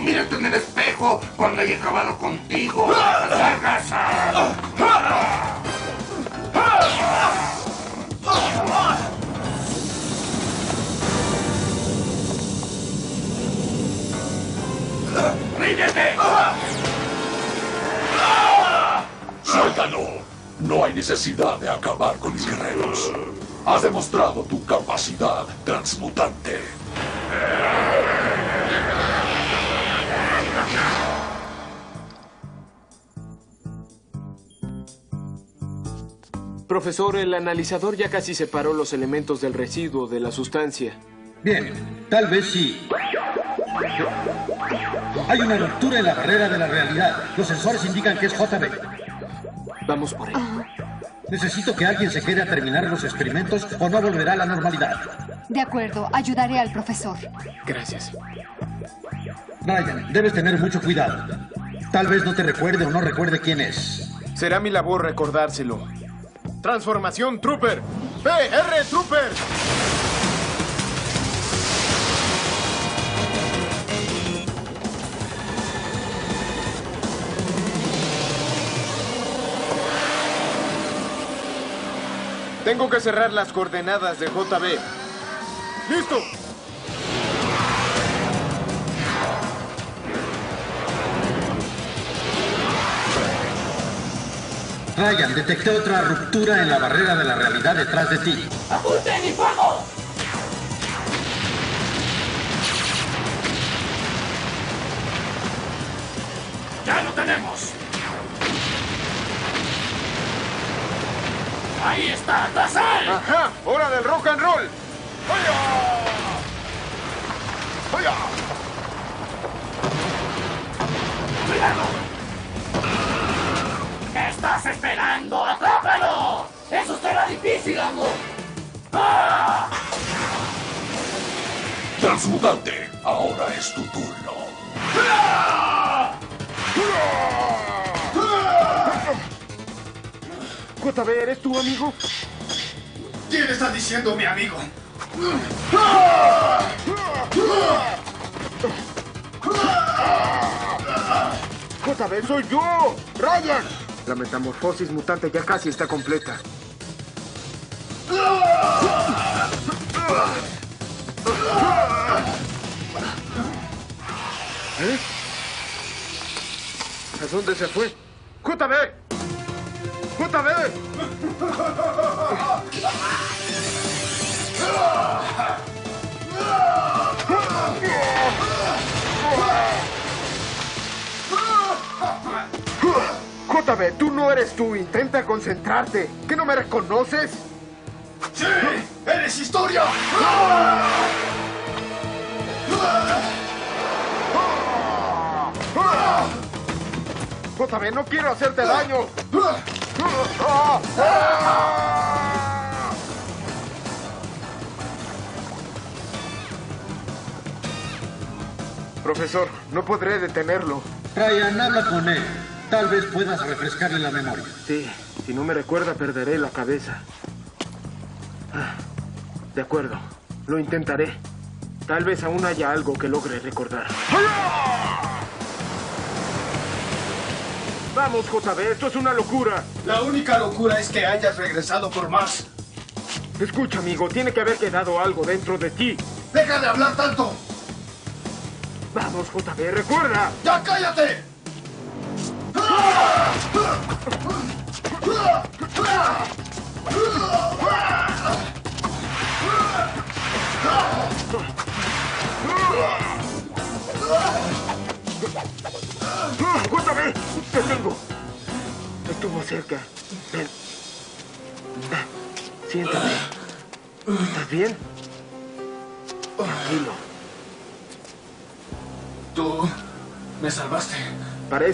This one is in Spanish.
Mírate en el espejo cuando haya acabado contigo. ¡Largas! ¡Ríndete! ¡Suéltalo! No hay necesidad de acabar con mis guerreros. Has demostrado tu capacidad transmutante. Profesor, el analizador ya casi separó los elementos del residuo de la sustancia. Bien, tal vez sí. Hay una ruptura en la barrera de la realidad. Los sensores indican que es JB. Vamos por él. Necesito que alguien se quede a terminar los experimentos o no volverá a la normalidad. De acuerdo, ayudaré al profesor. Gracias. Ryan, debes tener mucho cuidado. Tal vez no te recuerde o no recuerde quién es. Será mi labor recordárselo. Transformación Trooper. PR Trooper. Tengo que cerrar las coordenadas de JB. ¡Listo! Ryan, detecté otra ruptura en la barrera de la realidad detrás de ti. ¡Apunten y fuego! ¡Ya lo tenemos! ¡Ahí está! ¡Tras él! ¡Ajá! ¡Hora del rock and roll! ¡Vaya! ¡Vaya! ¡Atrápalo! ¡Eso será difícil, amo! ¡Ah! Transmutante, ahora es tu turno. JB, ¿eres tu amigo? ¿Quién está diciendo mi amigo? JB, soy yo, Ryan. La metamorfosis mutante ya casi está completa. ¿Eh? ¿A dónde se fue? ¡JB! ¡JB! JB, tú no eres tú. Intenta concentrarte. ¿Qué no me reconoces? ¡Sí! ¡Eres historia! JB, no quiero hacerte daño. Profesor, no podré detenerlo. Ryan, habla con él. Tal vez puedas refrescarle la memoria. Sí, si no me recuerda perderé la cabeza. Ah, De acuerdo, lo intentaré. Tal vez aún haya algo que logre recordar. Vamos, JB, esto es una locura. La única locura es que hayas regresado por más. Escucha, amigo, tiene que haber quedado algo dentro de ti. ¡Deja de hablar tanto! Vamos, JB, recuerda. ¡Ya cállate! ¡Ah, ¡JB! ¡Te tengo! Estuvo cerca. Ven. Ah, Siéntate. ¿Estás bien? Tranquilo. Tú me salvaste. Parece